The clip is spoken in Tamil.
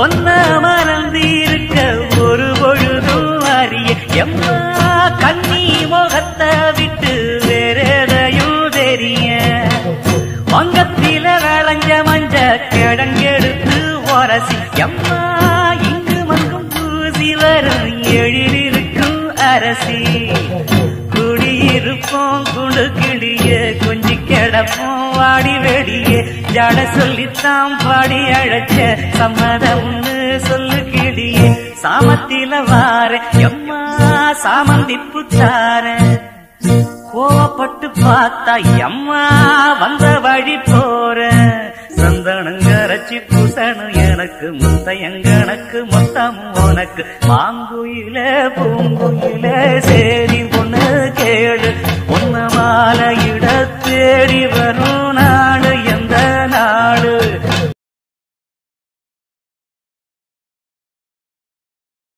ஒன்ன மறந்திருக்க ஒரு பொழுதும் அறிய எம்மா கண்ணி முகத்தை விட்டு வேறதையும் தெரிய. வங்கத்தில விளைஞ்ச மஞ்ச கிடங்கெடுத்து உரசி எம்மா இங்கு மங்கும் பூசி வரும் எழிலிருக்கும் அரசி. குடியிருப்போம் குண்டு கிளிய கொஞ்சி கிடப்போம் வாடி வெடியே. ஜட சொல்லித்தான் பாடி அழைச்ச சம்மதம் சாமத்தில வார எம்மா சாமந்தி புத்தார கோவப்பட்டு பார்த்தா எம்மா வந்த வழி போற. சந்தனங்கரைச்சி பூசணும் எனக்கு முத்தையங்கணக்கு மொத்தம் உனக்கு. மாங்குயில பூங்குயில சேரி பொண்ணு கேடு ஒன்ன மாலையிட தேடி